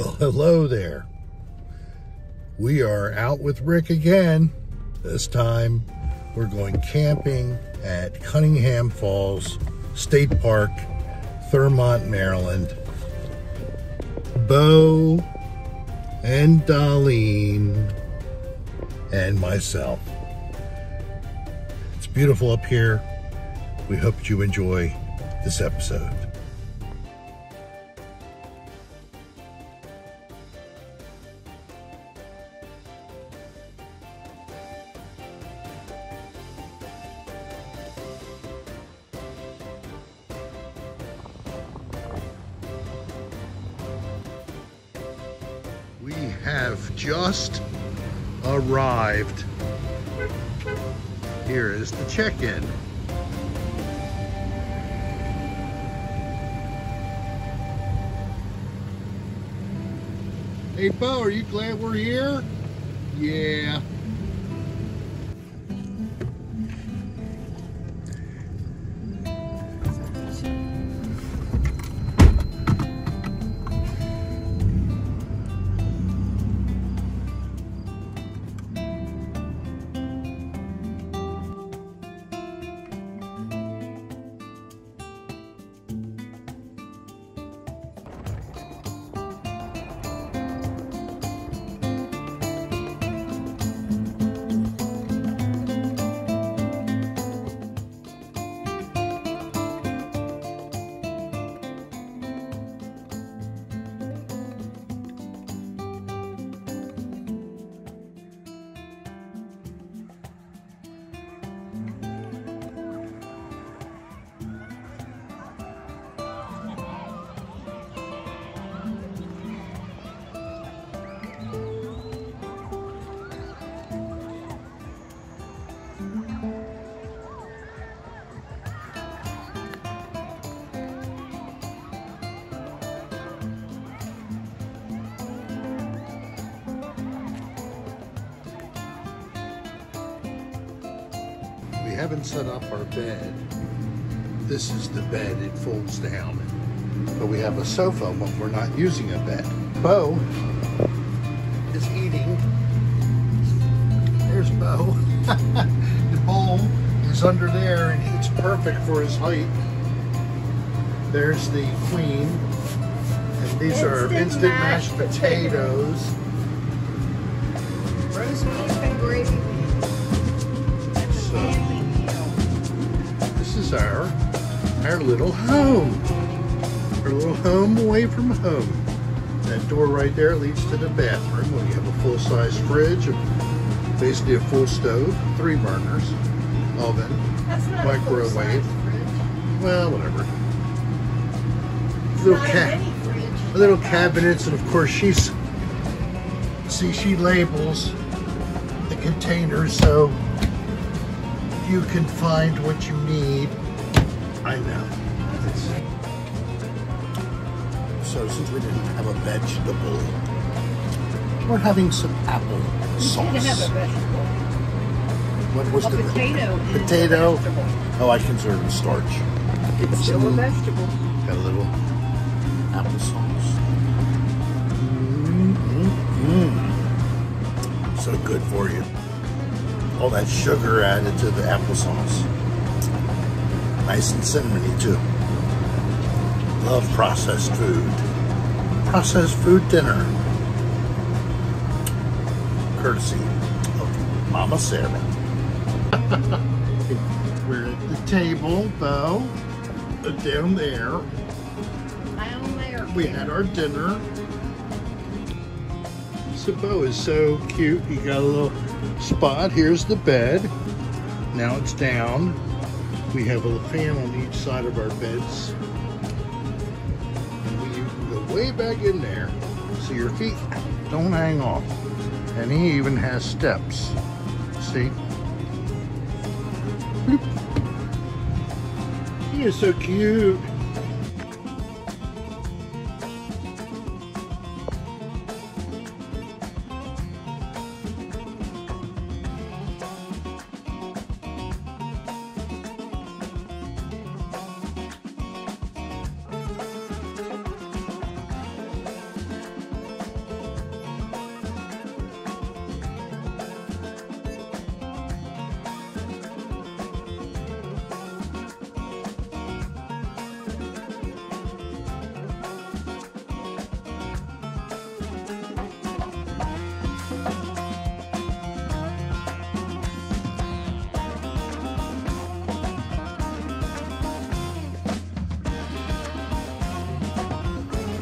Well, hello there. We are out with Rick again. This time we're going camping at Cunningham Falls State Park, Thurmont, Maryland. Boh and Dolline and myself. It's beautiful up here. We hope you enjoy this episode. Have just arrived. Here is the check-in. Hey, Boh, are you glad we're here? Yeah. Haven't set up our bed. This is the bed, it folds down. But we have a sofa, but we're not using a bed. Boh is eating. There's Boh. the bowl is under there and it's perfect for his height. There's the queen. And these are Instant instant mashed, mashed potatoes. Roast beef and gravy So, family meal. this is our our little home. Our little home away from home. That door right there leads to the bathroom where you have a full-size fridge, basically a full stove, three burners, oven, Microwave. a full-size fridge. well, whatever. It's Little cat, little cabinets, and of course she's see she labels the containers so you can find what you need. So since we didn't have a vegetable, we're having some apple sauce. didn't have a vegetable. what was A the potato. Potato. Oh, I conserve the starch. It's still a Mm. vegetable. Got a little applesauce. Mm-hmm. So good for you. All that sugar added to the applesauce. Nice and cinnamony too. Love processed food. Processed food dinner. Courtesy of Mama Sarah. We're at the table, Boh. Uh, Down there. Down there. We had our dinner. So Boh is so cute. He got a little spot. Here's the bed. Now it's down. We have a fan on each side of our beds. Way back in there so your feet don't hang off. And he even has steps. See? Bloop. He is so cute.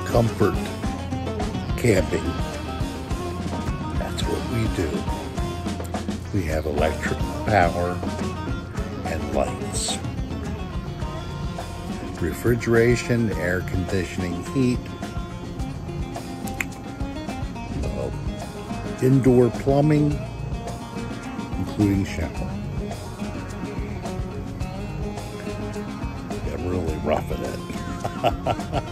Comfort camping. That's what we do. We have electric power and lights. Refrigeration, air conditioning, heat, uh, indoor plumbing, including shower. I'm really roughing it.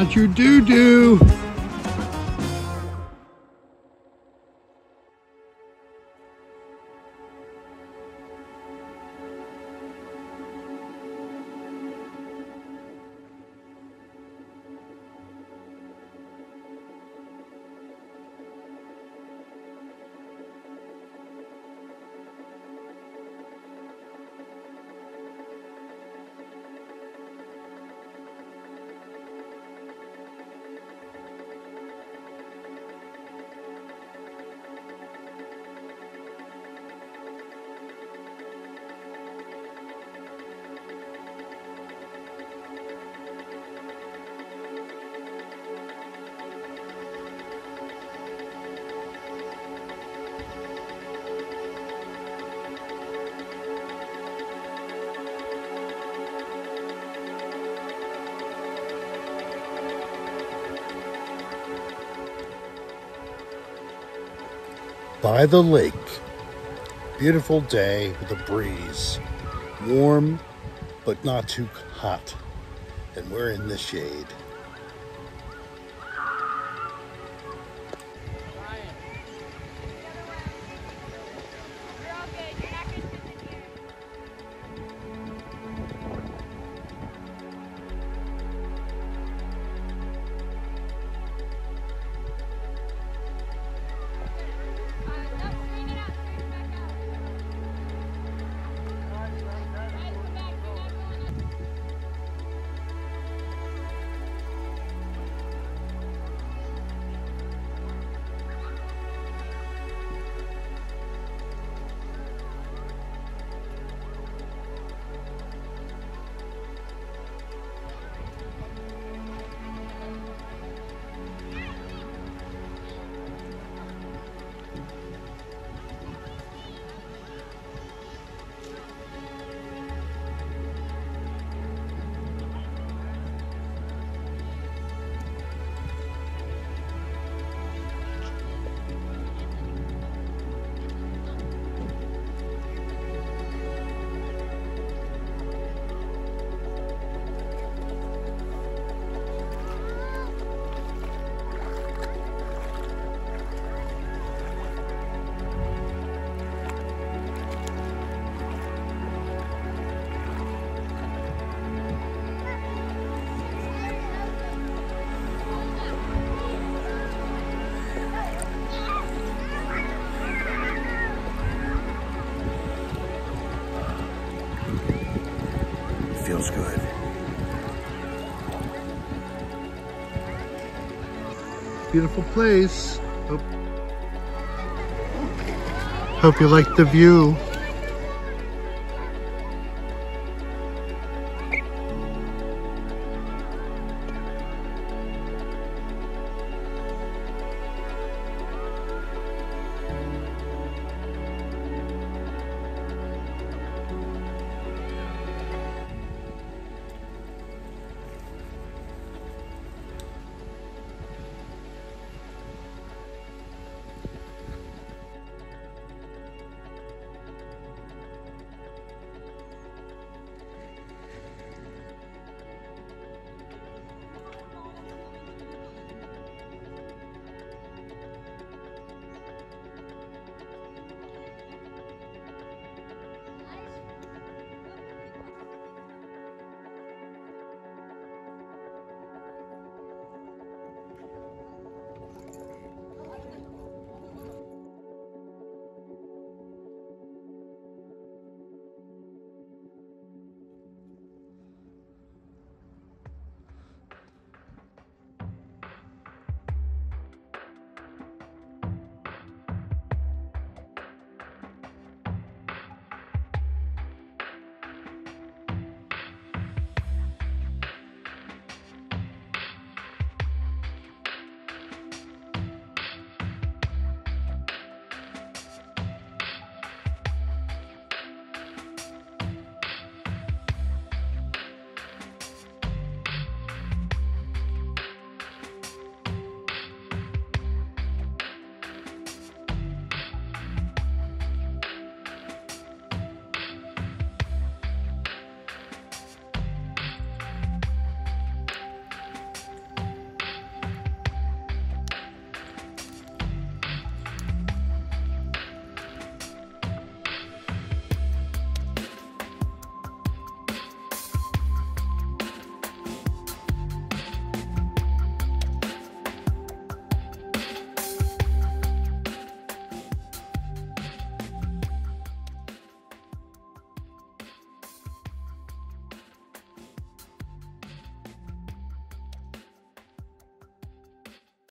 Got your doo-doo. By the lake. Beautiful day with a breeze. Warm, but not too hot. And we're in the shade. Feels good. Beautiful place. Hope, hope you like the view.